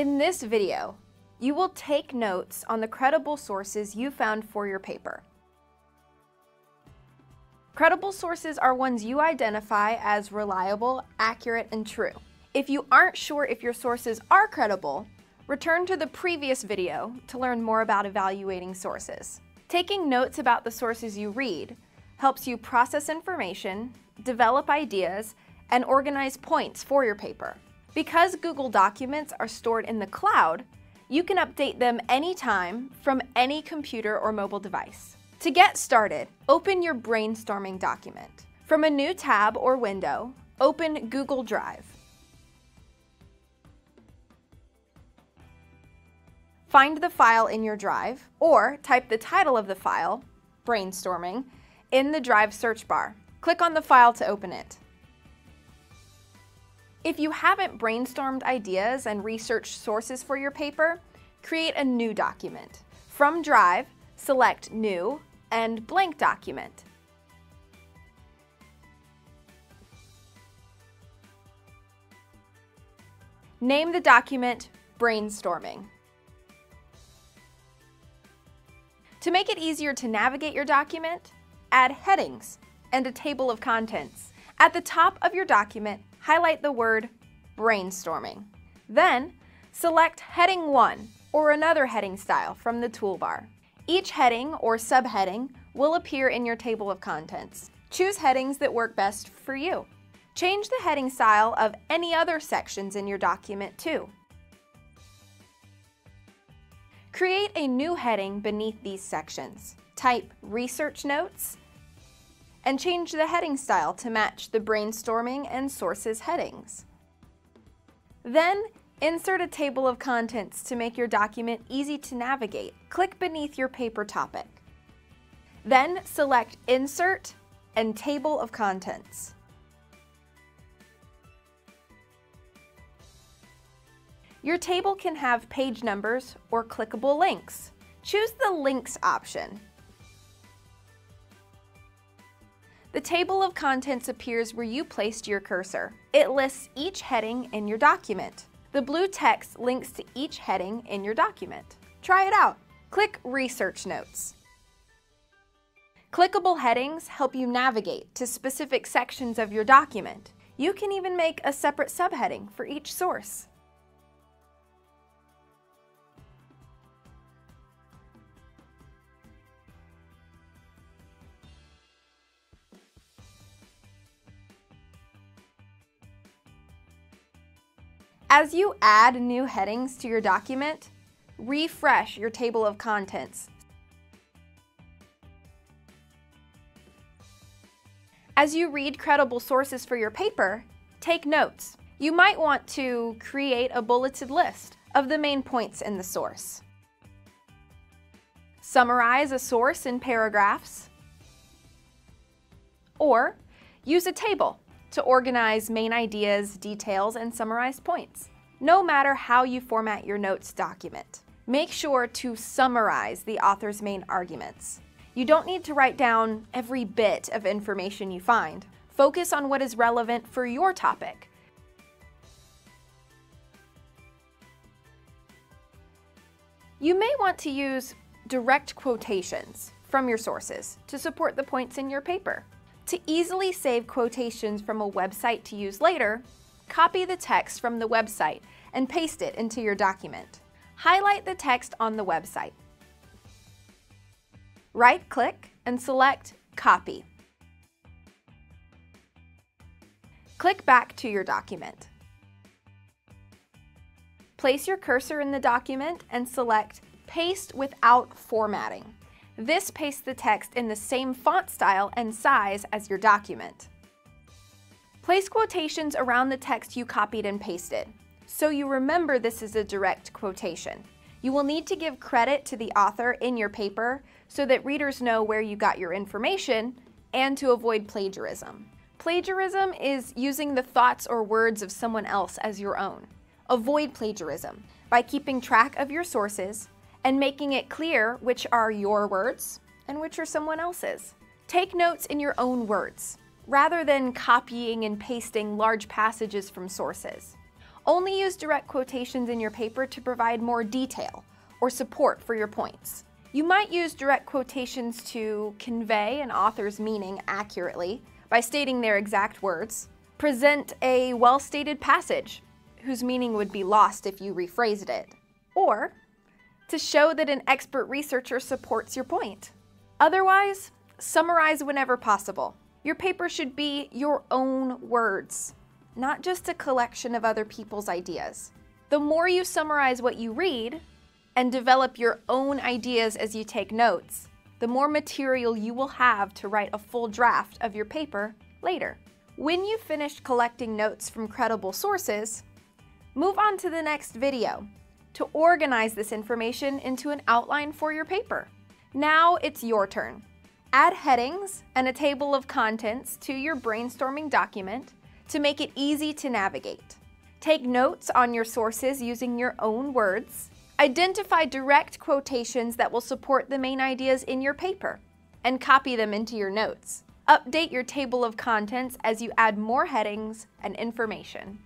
In this video, you will take notes on the credible sources you found for your paper. Credible sources are ones you identify as reliable, accurate, and true. If you aren't sure if your sources are credible, return to the previous video to learn more about evaluating sources. Taking notes about the sources you read helps you process information, develop ideas, and organize points for your paper. Because Google Documents are stored in the cloud, you can update them anytime from any computer or mobile device. To get started, open your brainstorming document. From a new tab or window, open Google Drive. Find the file in your drive, or type the title of the file, brainstorming, in the Drive search bar. Click on the file to open it. If you haven't brainstormed ideas and researched sources for your paper, create a new document. From Drive, select New and Blank Document. Name the document Brainstorming. To make it easier to navigate your document, add headings and a table of contents. At the top of your document, highlight the word brainstorming. Then, select heading 1 or another heading style from the toolbar. Each heading or subheading will appear in your table of contents. Choose headings that work best for you. Change the heading style of any other sections in your document too. Create a new heading beneath these sections. Type Research Notes and change the heading style to match the brainstorming and sources headings. Then, insert a table of contents to make your document easy to navigate. Click beneath your paper topic. Then select Insert and Table of Contents. Your table can have page numbers or clickable links. Choose the Links option The table of contents appears where you placed your cursor. It lists each heading in your document. The blue text links to each heading in your document. Try it out. Click Research Notes. Clickable headings help you navigate to specific sections of your document. You can even make a separate subheading for each source. As you add new headings to your document, refresh your table of contents. As you read credible sources for your paper, take notes. You might want to create a bulleted list of the main points in the source. Summarize a source in paragraphs, or use a table to organize main ideas, details, and summarize points. No matter how you format your notes document, make sure to summarize the author's main arguments. You don't need to write down every bit of information you find. Focus on what is relevant for your topic. You may want to use direct quotations from your sources to support the points in your paper. To easily save quotations from a website to use later, copy the text from the website and paste it into your document. Highlight the text on the website. Right-click and select Copy. Click back to your document. Place your cursor in the document and select Paste without formatting. This pastes the text in the same font style and size as your document. Place quotations around the text you copied and pasted, so you remember this is a direct quotation. You will need to give credit to the author in your paper so that readers know where you got your information and to avoid plagiarism. Plagiarism is using the thoughts or words of someone else as your own. Avoid plagiarism by keeping track of your sources, and making it clear which are your words and which are someone else's. Take notes in your own words, rather than copying and pasting large passages from sources. Only use direct quotations in your paper to provide more detail or support for your points. You might use direct quotations to convey an author's meaning accurately by stating their exact words, present a well-stated passage whose meaning would be lost if you rephrased it, or to show that an expert researcher supports your point. Otherwise, summarize whenever possible. Your paper should be your own words, not just a collection of other people's ideas. The more you summarize what you read and develop your own ideas as you take notes, the more material you will have to write a full draft of your paper later. When you've finished collecting notes from credible sources, move on to the next video to organize this information into an outline for your paper. Now it's your turn. Add headings and a table of contents to your brainstorming document to make it easy to navigate. Take notes on your sources using your own words. Identify direct quotations that will support the main ideas in your paper and copy them into your notes. Update your table of contents as you add more headings and information.